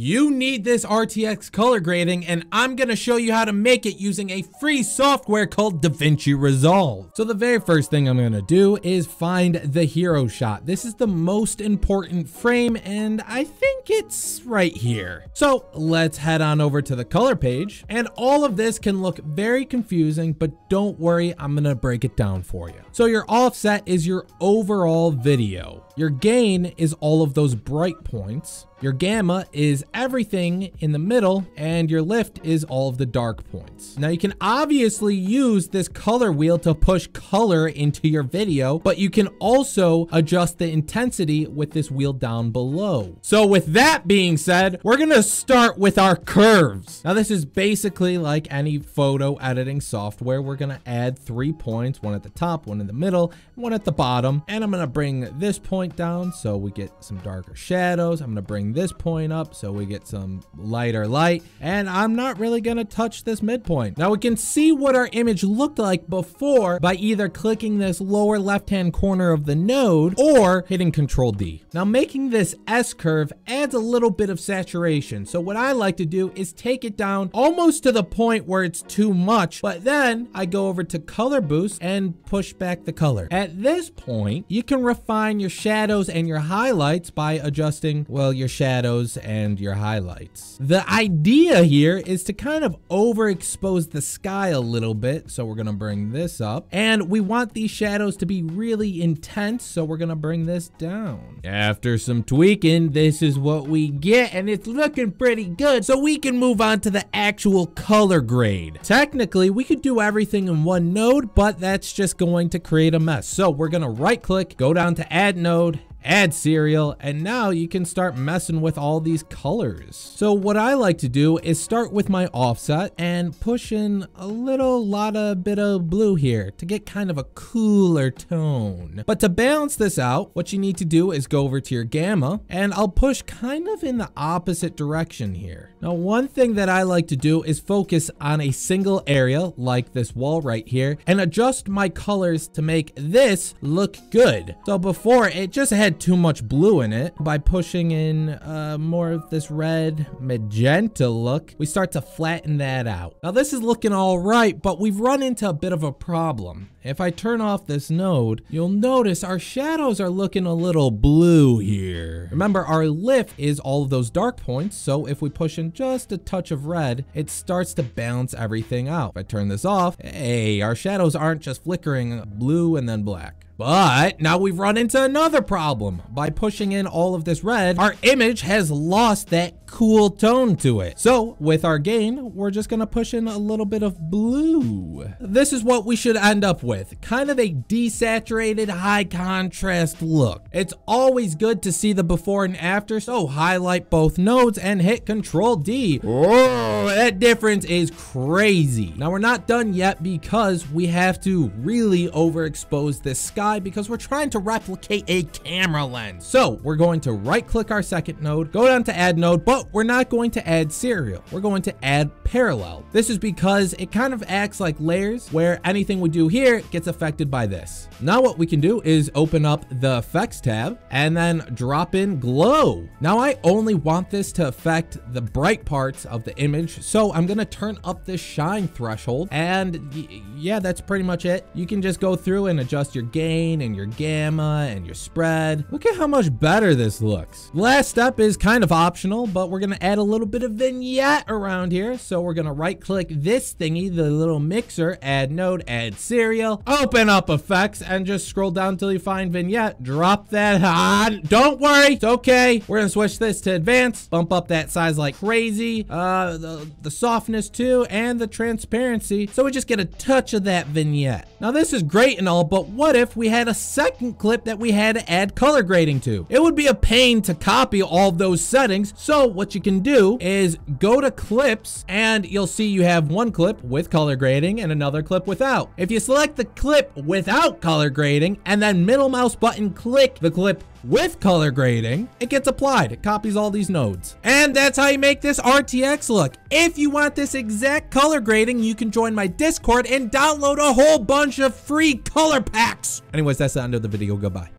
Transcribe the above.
You need this RTX color grading and I'm gonna show you how to make it using a free software called DaVinci Resolve. So the very first thing I'm gonna do is find the hero shot. This is the most important frame and I think it's right here. So let's head on over to the color page and all of this can look very confusing, but don't worry, I'm gonna break it down for you. So your offset is your overall video. Your gain is all of those bright points. Your gamma is everything in the middle and your lift is all of the dark points. Now you can obviously use this color wheel to push color into your video, but you can also adjust the intensity with this wheel down below. So with that being said, we're gonna start with our curves. Now this is basically like any photo editing software. We're gonna add three points, one at the top, one in the middle, one at the bottom. And I'm gonna bring this point down so we get some darker shadows. I'm gonna bring this point up so we get some lighter light. And I'm not really gonna touch this midpoint. Now we can see what our image looked like before by either clicking this lower left-hand corner of the node or hitting Control D. Now making this S curve adds a little bit of saturation. So what I like to do is take it down almost to the point where it's too much, but then I go over to color boost and push back the color. At this point, you can refine your shadows and your highlights by adjusting, well, your shadows and your highlights. The idea here is to kind of overexpose the sky a little bit. So we're to bring this up and we want these shadows to be really intense. So we're to bring this down. After some tweaking, this is what we get and it's looking pretty good. So we can move on to the actual color grade. Technically, we could do everything in one node, but that's just going to create a mess. So we're to right click, go down to add node, add serial, and now you can start messing with all these colors. So what I like to do is start with my offset and push in a little lot of bit of blue here to get kind of a cooler tone. But to balance this out, what you need to do is go over to your gamma and I'll push kind of in the opposite direction here. Now, one thing that I like to do is focus on a single area like this wall right here and adjust my colors to make this look good. So before it just had too much blue in it, by pushing in uh, more of this red magenta look, we start to flatten that out. Now this is looking all right, but we've run into a bit of a problem. If I turn off this node, you'll notice our shadows are looking a little blue here. Remember, our lift is all of those dark points, so if we push in just a touch of red, it starts to balance everything out. If I turn this off, hey, our shadows aren't just flickering blue and then black. But now we've run into another problem. By pushing in all of this red, our image has lost that cool tone to it. So with our gain, we're just gonna push in a little bit of blue. This is what we should end up with. Kind of a desaturated high contrast look. It's always good to see the before and after, so highlight both nodes and hit Control D. Whoa, that difference is crazy. Now we're not done yet because we have to really overexpose this sky sky because we're trying to replicate a camera lens. So we're going to right click our second node, go down to add node, but we're not going to add serial. We're going to add parallel. This is because it kind of acts like layers where anything we do here gets affected by this. Now what we can do is open up the effects tab and then drop in glow. Now I only want this to affect the bright parts of the image. So I'm going to turn up this shine threshold and yeah, that's pretty much it. You can just go through and adjust your gain and your gamma and your spread. Look at how much better this looks. Last step is kind of optional, but we're gonna add a little bit of vignette around here. So we're gonna right click this thingy, the little mixer, add node, add serial, open up effects and just scroll down until you find vignette. Drop that on. Don't worry, it's okay. We're gonna switch this to advanced, bump up that size like crazy, uh, the, the softness too, and the transparency. So we just get a touch of that vignette. Now this is great and all, but what if we had a second clip that we had to add color grading to. It would be a pain to copy all those settings. So what you can do is go to clips and you'll see you have one clip with color grading and another clip without. If you select the clip without color grading and then middle mouse button click the clip with color grading, it gets applied. It copies all these nodes. And that's how you make this RTX look. If you want this exact color grading, you can join my Discord and download a whole bunch of free color packs. Anyways, that's the end of the video. Goodbye.